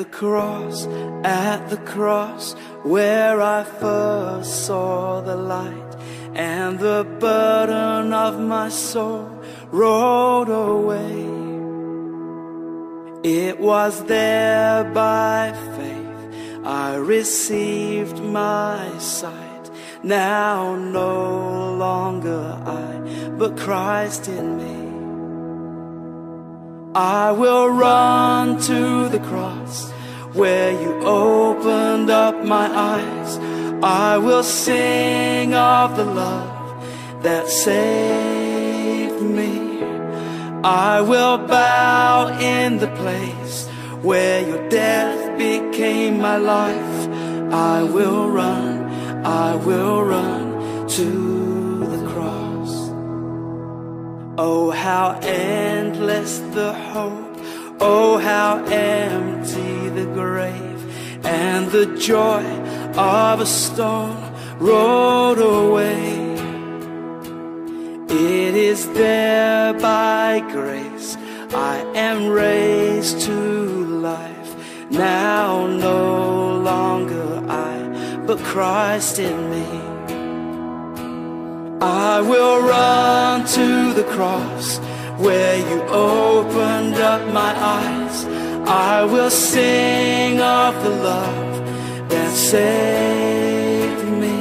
The cross, at the cross, where I first saw the light, and the burden of my soul rolled away. It was there by faith I received my sight. Now no longer I, but Christ in me. I will run to the cross where you opened up my eyes. I will sing of the love that saved me. I will bow in the place where your death became my life. I will run, I will run to the cross. Oh, how the hope. Oh, how empty the grave. And the joy of a stone rolled away. It is there by grace I am raised to life. Now no longer I, but Christ in me. I will run to the cross where you opened up my eyes. I will sing of the love that saved me.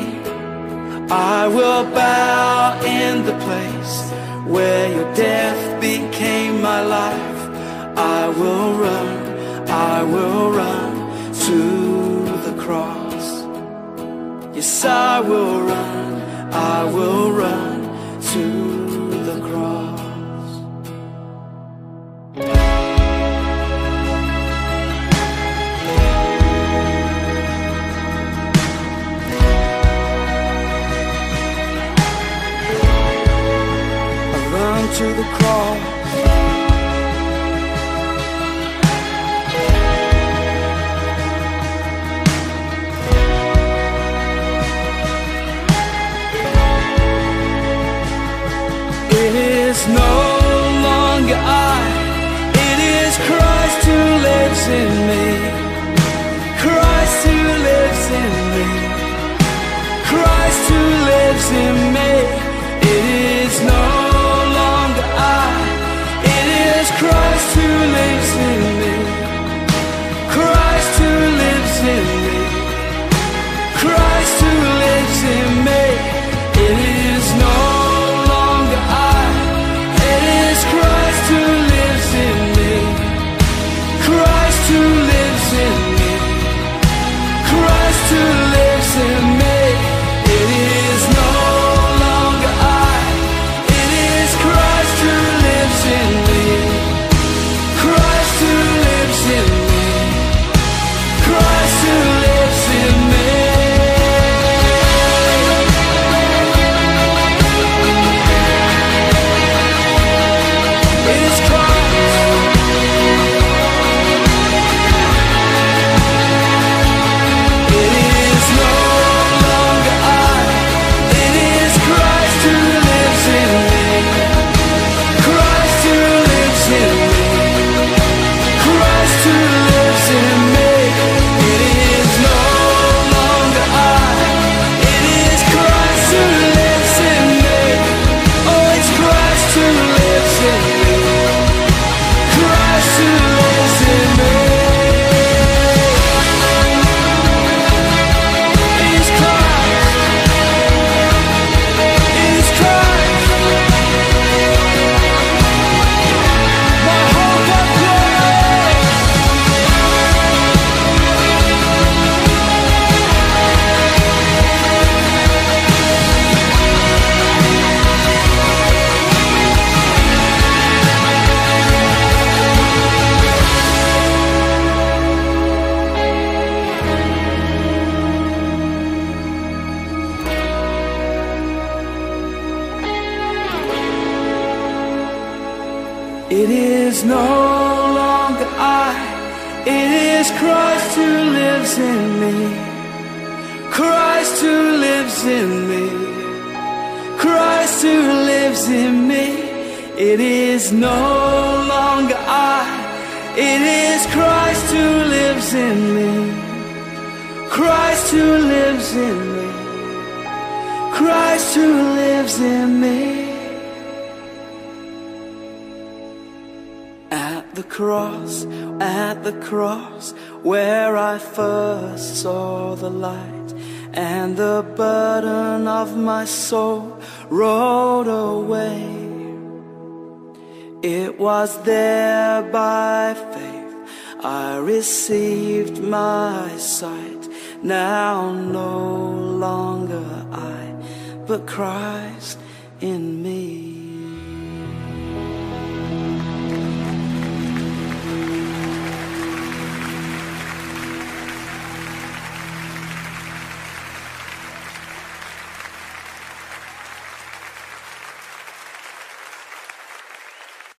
I will bow in the place where your death became my life. I will run, I will run to the cross. Yes, I will run, I will run to the cross. Christ who It is no longer I, it is Christ who lives in me. Christ who lives in me. Christ who lives in me. It is no longer I, It is Christ who lives in me. Christ who lives in me. Christ who lives in me. Cross, at the cross, where I first saw the light, and the burden of my soul rolled away. It was there by faith I received my sight. Now no longer I, but Christ in me.